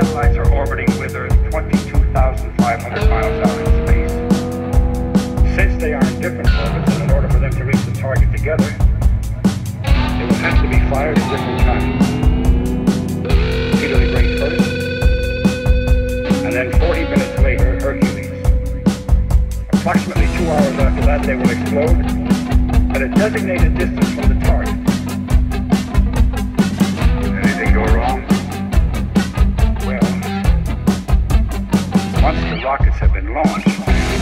satellites are orbiting with Earth 22,500 miles out in space. Since they are in different orbits, and in order for them to reach the target together, they will have to be fired at different times. Peter the Great first, and then 40 minutes later, Hercules. Approximately two hours after that, they will explode at a designated distance rockets have been launched.